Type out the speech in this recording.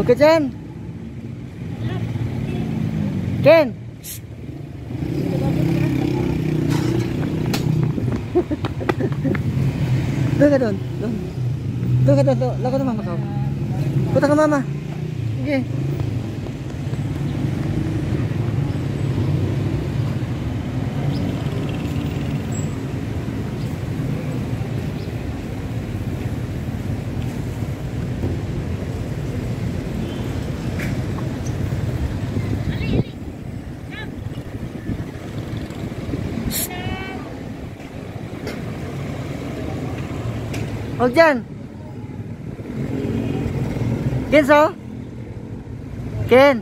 Huwag ka dyan. Ken! doon ka doon. Doon. Doon ka doon. doon. Lako na mama ka. Punta ka mama. Sige. Huwag dyan. Kenzo? Ken?